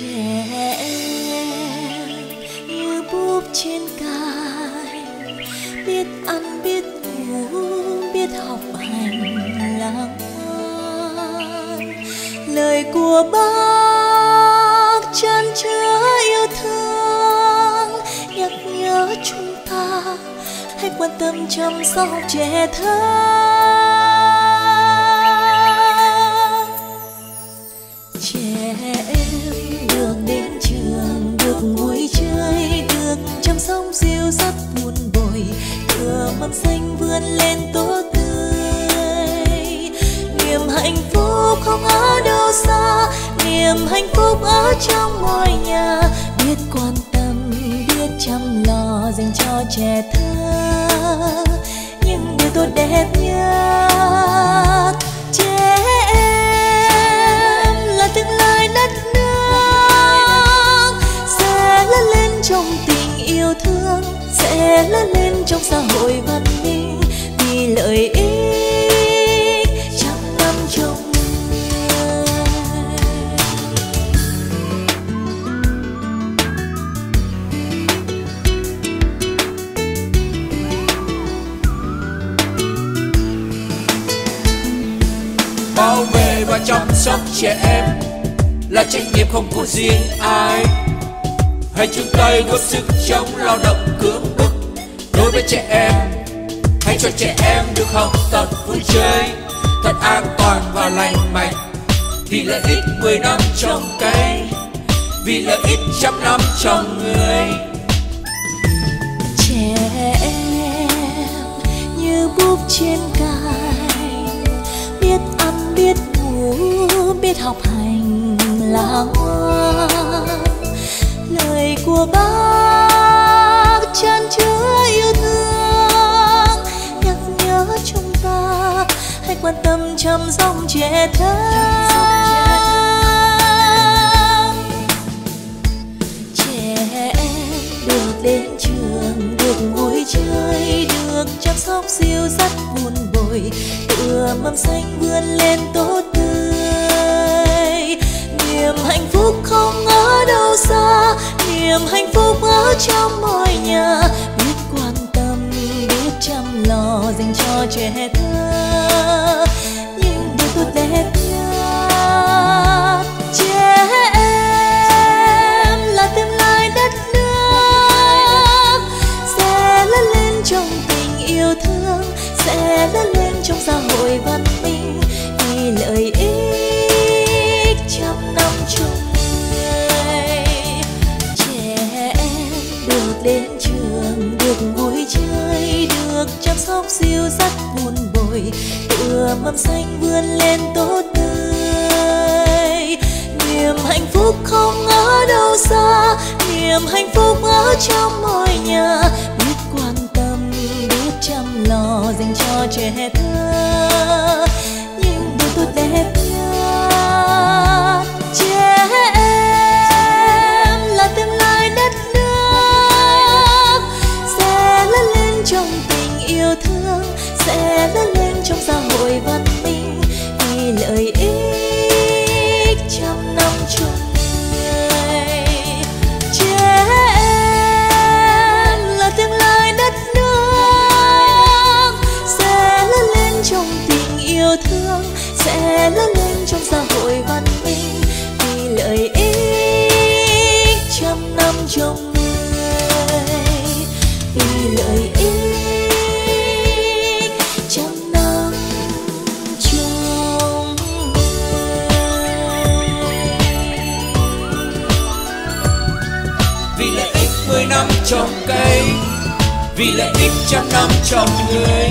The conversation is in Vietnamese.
trẻ như búp trên cài biết ăn biết ngủ biết học hành lãng man lời của bác chân chứa yêu thương nhắc nhớ chúng ta hãy quan tâm chăm sóc trẻ thơ trẻ em được đến trường, được vui chơi, được chăm sóc siêu dắt buồn bồi. Cửa mầm xanh vươn lên tố tươi. Niềm hạnh phúc không ở đâu xa, niềm hạnh phúc ở trong ngôi nhà. Biết quan tâm, biết chăm lo dành cho trẻ thơ. Những điều tốt đẹp nhất bảo vệ và chăm sóc trẻ em là trách nhiệm không của riêng ai. Hãy chung tay góp sức chống lao động cưỡng bức đối với trẻ em. Hãy cho trẻ em được học tập vui chơi, thật an toàn và lành mạnh. Vì lợi ích mười năm trong cây, vì lợi ích trăm năm trong người. Trẻ em như búp trên cành, biết biết ngủ, biết học hành là hoa. Lời của bác chan chứa yêu thương. Nhắc nhớ chúng ta, hãy quan tâm chăm sóc trẻ thơ. Trẻ em được đến trường, được vui chơi, được chăm sóc dìu dắt buồn bồi vừa mầm xanh vươn lên tốt tươi. Niềm hạnh phúc không ở đâu xa, niềm hạnh phúc ở trong mỗi nhà. Biết quan tâm, biết chăm lo dành cho trẻ thơ. Trong xã hội văn minh, vì lợi ích trăm năm chung người trẻ em được đến trường, được vui chơi, được chăm sóc siêu dắt buồn bồi, tựa mầm xanh vươn lên tốt tươi. Niềm hạnh phúc không ở đâu xa, niềm hạnh phúc ở trong mỗi nhà lo dành cho trẻ thơ. Yêu thương sẽ lớn lên trong xã hội văn minh. Vì lợi ích trăm năm trong người. Vì lợi ích trăm năm chung vì lợi ích mười năm trồng cây. Vì lợi ích trăm năm trồng người.